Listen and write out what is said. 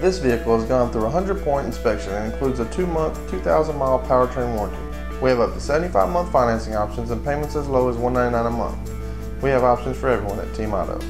This vehicle has gone through a 100 point inspection and includes a 2 month, 2,000 mile powertrain warranty. We have up to 75 month financing options and payments as low as $199 a month. We have options for everyone at Team Auto.